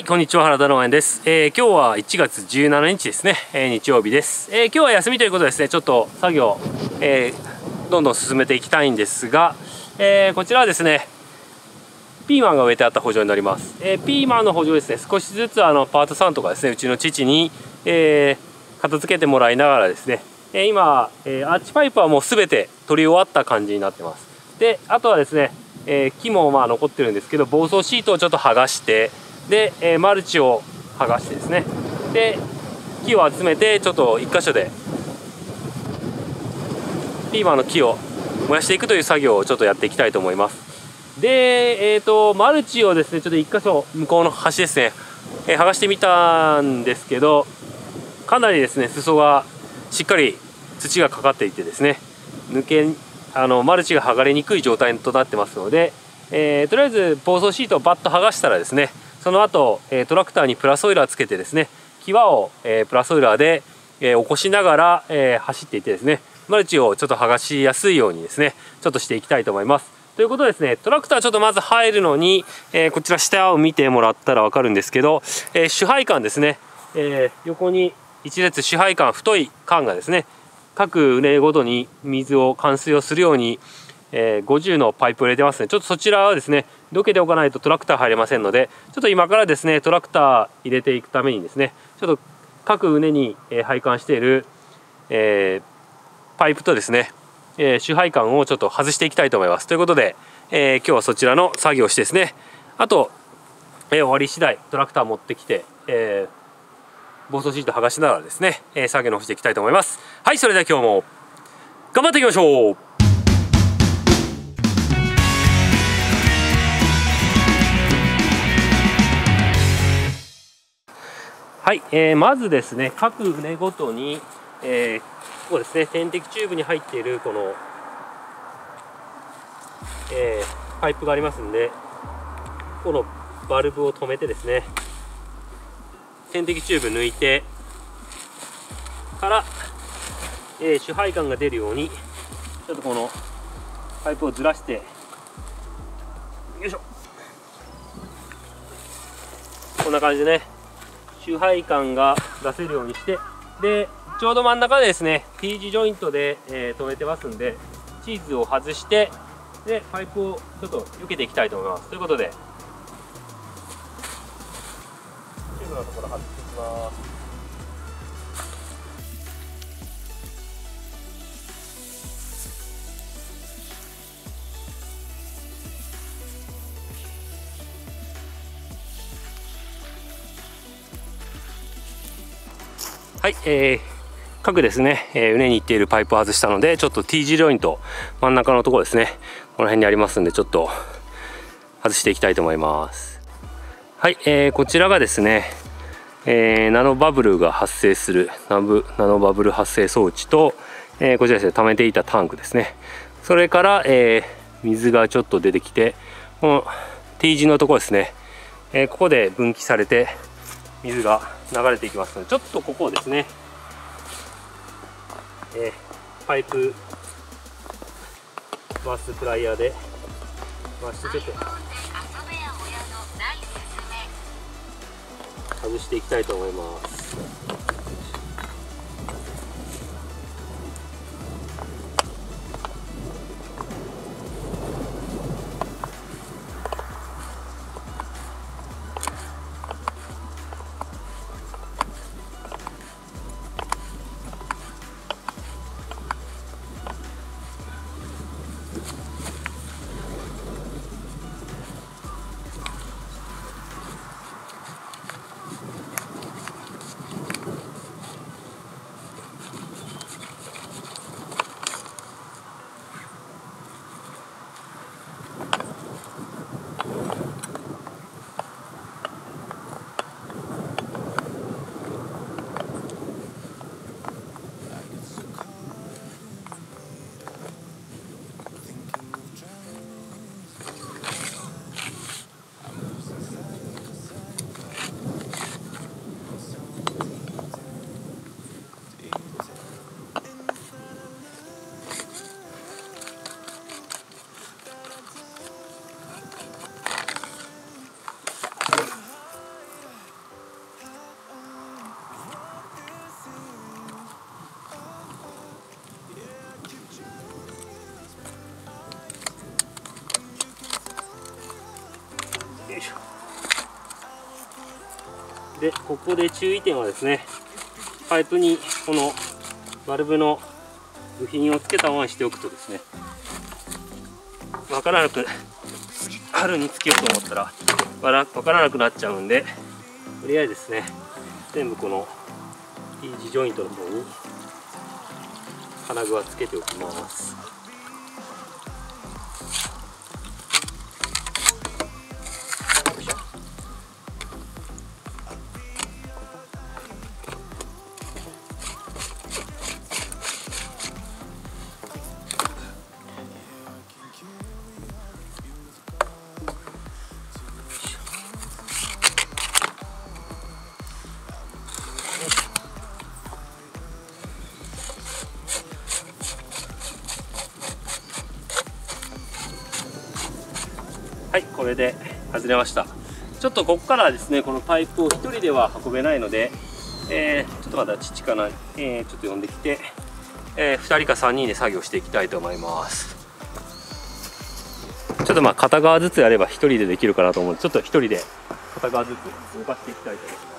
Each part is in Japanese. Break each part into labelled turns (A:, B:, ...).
A: はいこんにちは原田農園です、えー、今日は1月17日ですね、えー、日曜日です、えー、今日は休みということですね。ちょっと作業、えどんどん進めていきたいんですが、えこちらはですねピーマンが植えてあった補助になります、えピーマンの補助ですね。少しずつあのパートさんとかですねうちの父に、え片付けてもらいながらですね、え今、えアーチパイプはもう全て取り終わった感じになってます。であとはですね、え木もまあ残ってるんですけど防草シートをちょっと剥がしてで、えマルチを剥がしてですね。で木を集めてちょっと1箇所でピーマンの木を燃やしていくという作業をちょっとやっていきたいと思います。でえっ、ー、とマルチをですねちょっと1箇所向こうの端ですね、えー、剥がしてみたんですけどかなりですね裾がしっかり土がかかっていてですね抜けあのマルチが剥がれにくい状態となってますので、えー、とりあえず防草シートをバッと剥がしたらですねその後、えトラクターにプラスオイラーつけてですね際を、えプラスオイラーで、え起こしながら、え走っていてですねマルチをちょっと剥がしやすいようにですねちょっとしていきたいと思います。ということですねトラクターちょっとまず入るのに、えー、こちら下を見てもらったら分かるんですけど、えー、支配管ですね、えー、横に一列支配管太い管がですね各畝ごとに水を冠水をするように、えー、50のパイプを入れてますね。ちょっとそちらはですねどけておかないとトラクター入れませんのでちょっと今からですねトラクター入れていくためにですねちょっと各畝に、え配管している、えー、パイプとですね、えー、主配管をちょっと外していきたいと思います。ということで、えー、今日はそちらの作業をしてですねあと、え終わり次第トラクター持ってきて、え防草シート剥がしながらですね、え作業の方していきたいと思います。はいそれでは今日も頑張っていきましょう。はい、えー、まずですね各畝ごとに、えー、ここですね点滴チューブに入っているこの、えー、パイプがありますんでこのバルブを止めてですね点滴チューブ抜いてから、えー、主配管が出るようにちょっとこのパイプをずらしてよいしょ。こんな感じでね。支配感が出せるようにしてでちょうど真ん中でですね T 字ジョイントで、えー、止めてますんでチーズを外してでパイプをちょっと避けていきたいと思います。ということで。チーズのところ外していきます。はい、えー、各ですね、えー、畝に行っているパイプを外したのでちょっと T 字ジョイント真ん中のところですねこの辺にありますんでちょっと外していきたいと思います。はい、えー、こちらがですね、えー、ナノバブルが発生するナブナノバブル発生装置と、えー、こちらですね溜めていたタンクですね。それから、えー、水がちょっと出てきてこの T 字のところですね、えー、ここで分岐されて水が流れていきますのでちょっとここをですね、えー、パイプバースプライヤーで回してちょっと外していきたいと思います。でここで注意点はですねパイプにこのバルブの部品をつけたままにしておくとですね分からなく春につけようと思ったら分からなくなっちゃうんでとりあえずですね全部この T 字ジョイントの方に金具はつけておきます。れで外れました。ちょっとここからはですねこのパイプを1人では運べないので、えー、ちょっとまだ父かな、えー、ちょっと呼んできて、えー、2人か3人で作業していきたいと思います。ちょっとまあ片側ずつやれば1人でできるかなと思う。のでちょっと1人で片側ずつ動かしていきたいと思います。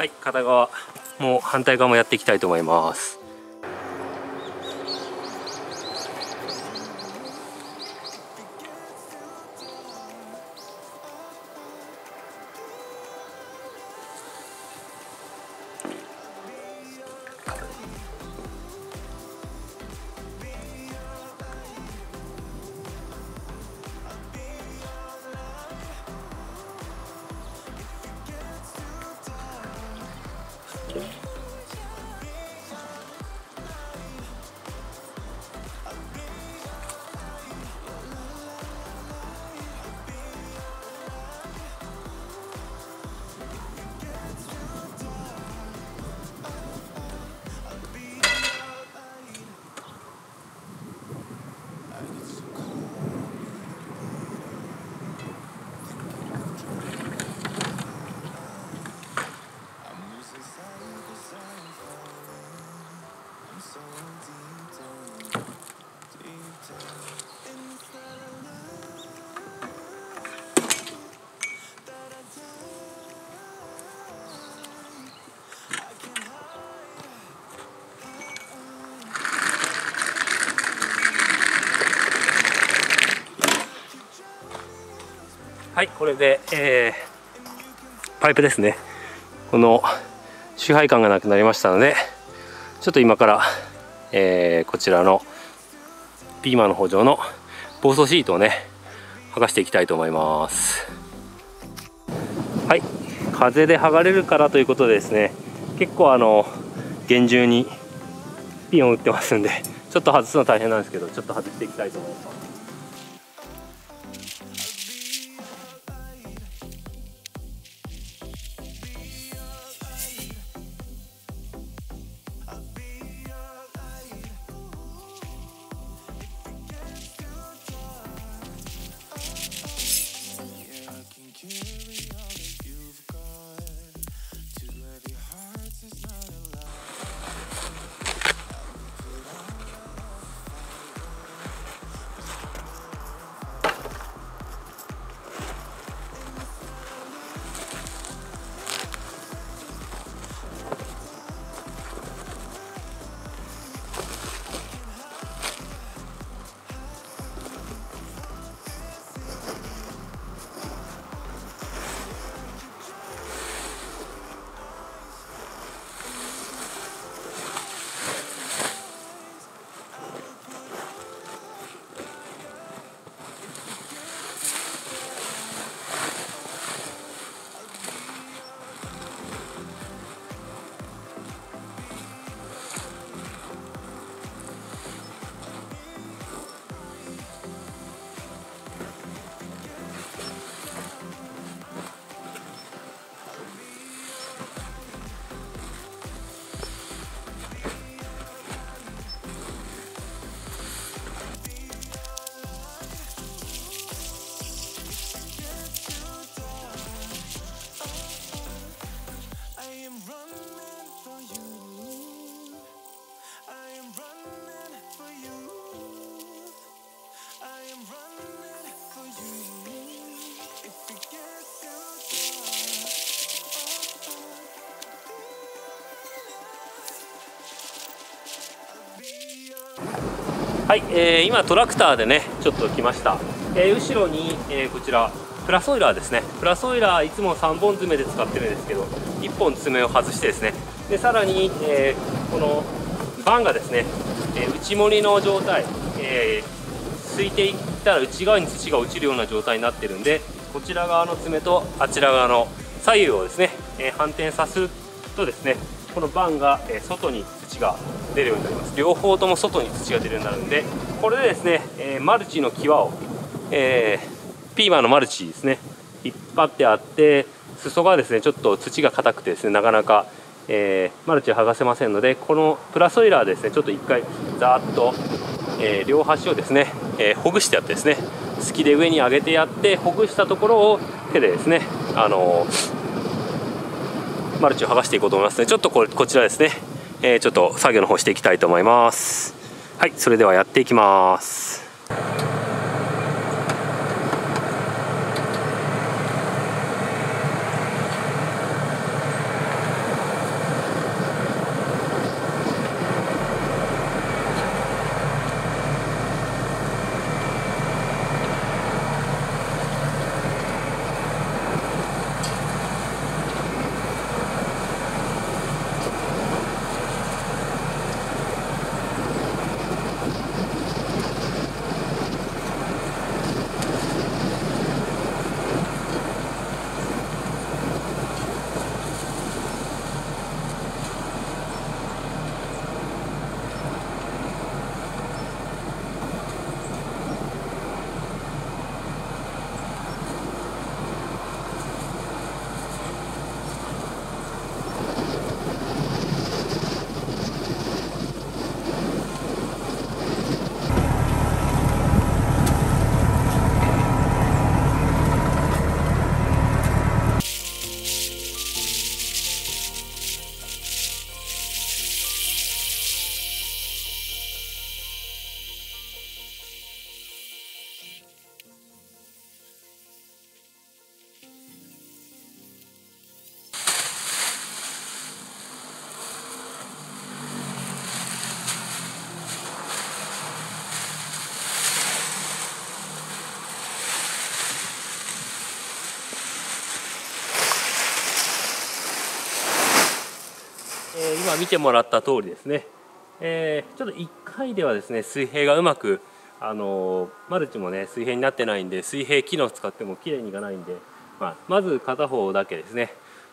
A: はい片側もう反対側もやっていきたいと思います。はいこれで、えー、パイプですね。この支配感がなくなりましたのでちょっと今から、えー、こちらのピーマンの補助の防草シートをね剥がしていきたいと思います。はい風で剥がれるからということでですね結構あの厳重にピンを打ってますんでちょっと外すの大変なんですけどちょっと外していきたいと思います。はい、えー、今トラクターでねちょっと来ました、えー、後ろに、えー、こちらプラスオイラーですね。プラスオイラーいつも3本爪で使ってるんですけど1本爪を外してですね。でさらに、えー、このバンがですね、え、内盛りの状態、えー、すいていったら内側に土が落ちるような状態になってるんでこちら側の爪とあちら側の左右をですね、え反転させるとですねこのバンが、え外に土が出るようになります。両方とも外に土が出るようになるんでこれでですね、えマルチの際を、えピーマンのマルチですね引っ張ってあって裾がですねちょっと土が硬くてですねなかなか、えー、マルチを剥がせませんのでこのプラスオイラーですねちょっと1回ざーっと、えー、両端をですね、えー、ほぐしてやってですね好きで上に上げてやってほぐしたところを手でですねあのマルチを剥がしていこうと思いますのでちょっとこれこちらですね、えー、ちょっと作業の方していきたいと思います。はいそれではやっていきます。今見てもらった通りですね、えー、ちょっと1回ではですね水平がうまくあのー、マルチもね水平になってないんで水平機能使っても綺麗にいかないんで、まあ、まず片方だけですね、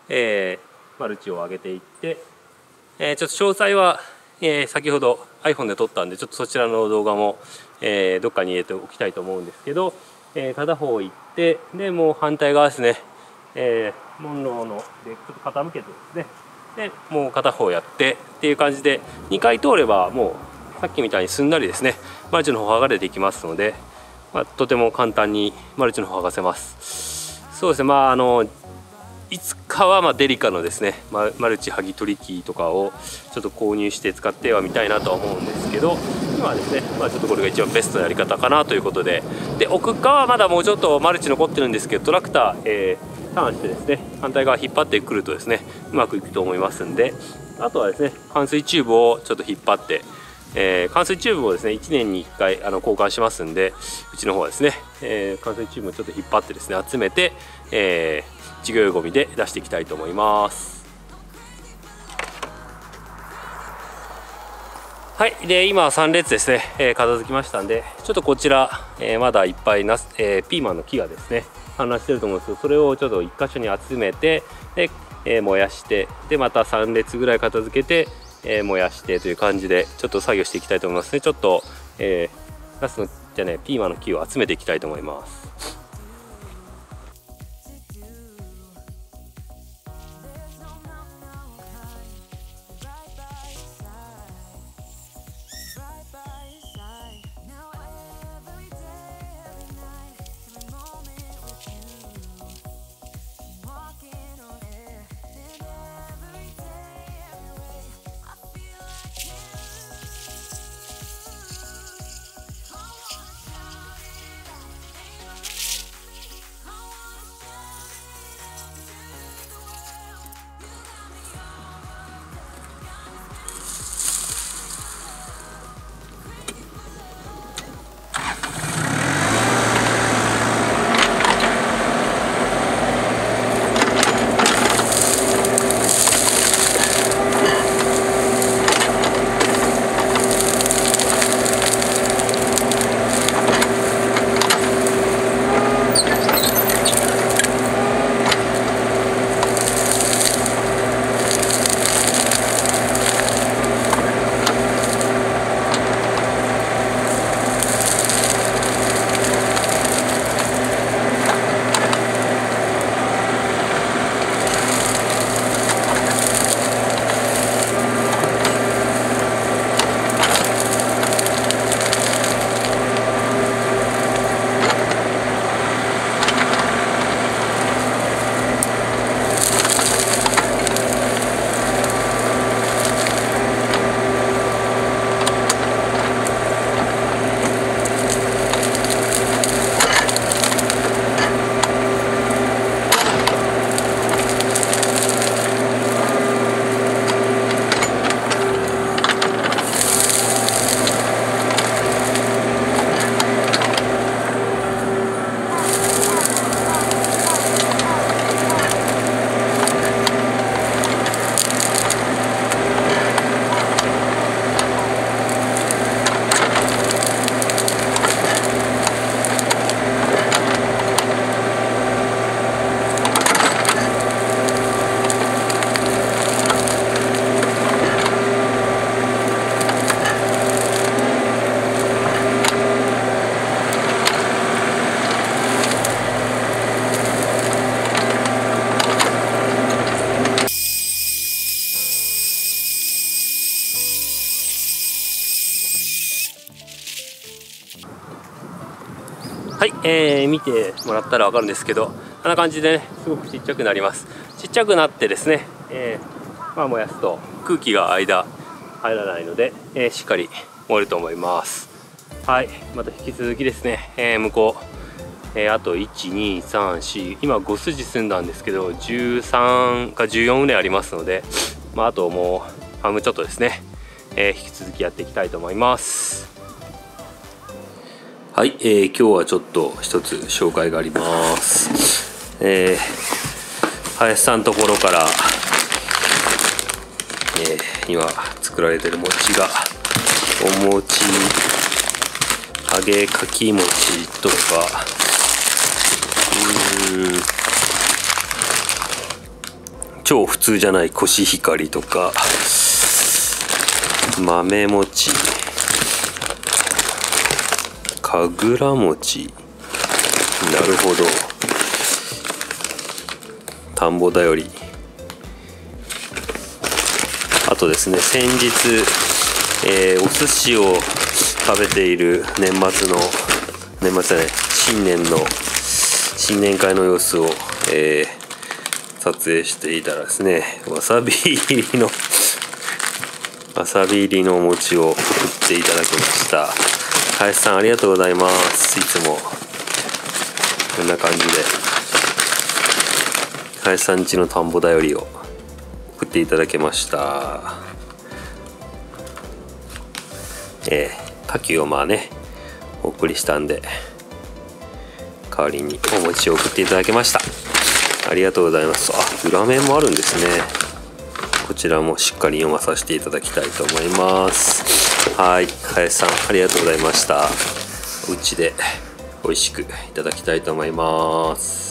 A: えマルチを上げていって、えちょっと詳細は、え先ほど iPhone で撮ったんでちょっとそちらの動画も、えどっかに入れておきたいと思うんですけど、え片方行ってでもう反対側ですね、えモンローのでちょっと傾けてですね。でもう片方やってっていう感じで2回通ればもうさっきみたいにすんなりですねマルチの方剥がれていきますので、まあ、とても簡単にマルチの方剥がせます。そうですねまああのいつかはまデリカのですねマルチ剥ぎ取り機とかをちょっと購入して使ってはみたいなとは思うんですけど今はですね、まあ、ちょっとこれが一番ベストなやり方かなということで。で奥側はまだもうちょっとマルチ残ってるんですけどトラクター、えーターンしてですね反対側引っ張ってくるとですねうまくいくと思いますんであとはですね灌水チューブをちょっと引っ張ってえー、灌水チューブをですね1年に1回あの交換しますんでうちの方はですね、えー、灌水チューブをちょっと引っ張ってですね集めて、えー、事業用ごみで出していきたいと思います。はい。で今3列ですね、えー、片付きましたんでちょっとこちら、えー、まだいっぱいなす、えー、ピーマンの木がですね話してると思うんですけどそれをちょっと1箇所に集めてで、えー、燃やしてでまた3列ぐらい片付けて、えー、燃やしてという感じでちょっと作業していきたいと思いますね。ちょっと、えー、ナスのじゃねピーマンの木を集めていきたいと思います。てもらったら分かるんですけどあんな感じでねすごくちっちゃくなります。ちっちゃくなってですね、えー、まあ、燃やすと空気が間入らないので、えー、しっかり燃えると思います。はいまた引き続きですね、え向こう。えー、あと1234今5筋済んだんですけど13か14畝ありますので、まあ、あともう半分ちょっとですね、えー、引き続きやっていきたいと思います。はい、えー、今日はちょっと一つ紹介があります。えー、林さんのところから、えー、今作られてる餅がお餅揚げかき餅とかうん超普通じゃないコシヒカリとか豆餅。神楽餅。なるほど。田んぼだより。あとですね先日、えー、お寿司を食べている年末の年末じゃない新年の新年会の様子を、えー、撮影していたらですねわさび入りのわさび入りのお餅を送っていただきました。林さんありがとうございます。いつも。こんな感じで。林さん家の田んぼだよりを送っていただけました。えー、牡蠣をまあねお送りしたんで代わりにお餅を送っていただきました。ありがとうございます。あ裏面もあるんですね。こちらもしっかり読まさせていただきたいと思います。はい林さんありがとうございました。お家で美味しくいただきたいと思います。